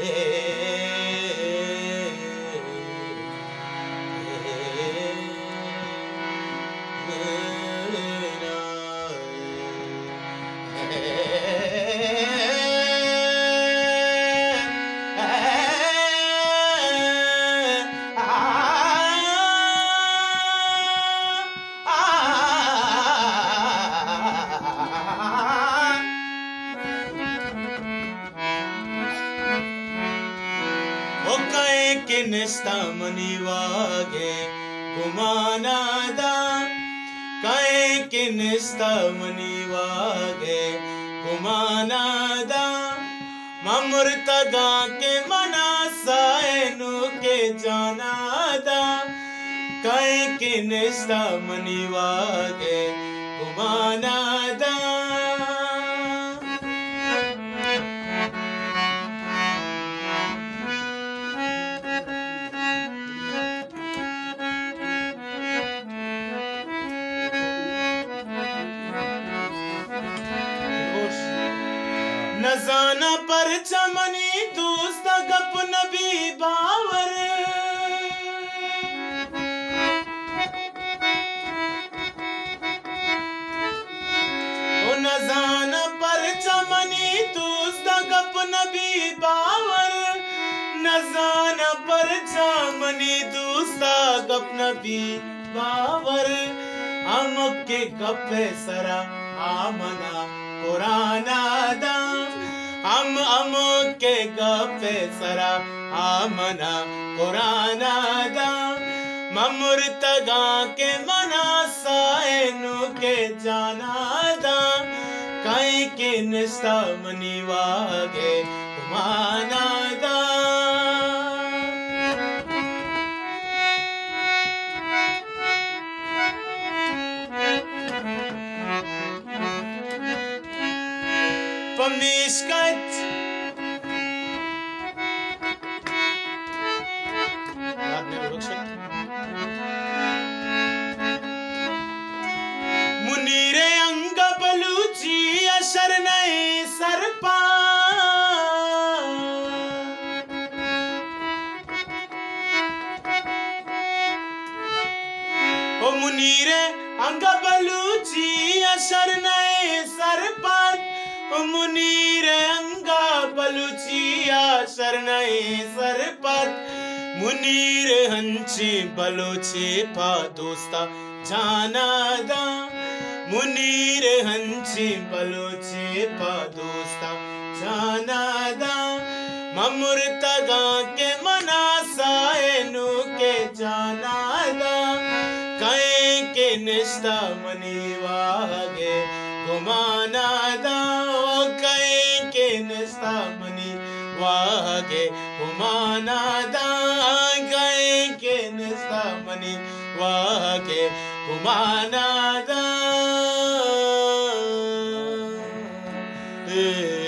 Hey, कहे के निष्ठा मनी वागे घुमानादा कहे के निष्ठा मनी वागे घुमानादा ममृत गा के मना सायनु के जानादा कहे के निष्ठा मनी वागे घुमानादा नजाना पर चमनी दोस्त गप नबी बावर। नजाना पर चमनी दोस्त गप नबी बावर। नजाना पर चमनी दोस्त गप नबी बावर। अमक के गपे सरा आमना हम के गपे सरा आमना कुरानादा ममुर्तगा के मना सायनु के जानादा कई के निस्ता मनिवागे कुमानादा Pamiskait God ओ मुनीरे अंग बलूची असर नहीं सरपत ओ मुनीरे अंगा बलूचिया शरणै सरपत मुनीर हंची बलूची पा दोस्ता जानादा मुनीर हंची बलूची पा दोस्ता जाना जानादा ममुर्तगा के मना ನಿಸ್ತಮನಿವಾಗೆ ಗುಮಾನದ ಕೈಕೆ ನಿಸ್ತಮನಿ ವಾಗೆ ಗುಮಾನದ ಕೈಕೆ ನಿಸ್ತಮನಿ ವಾಗೆ ಗುಮಾನದ Yeah.